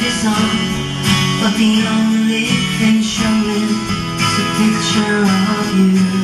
But the only thing showing is a picture of you.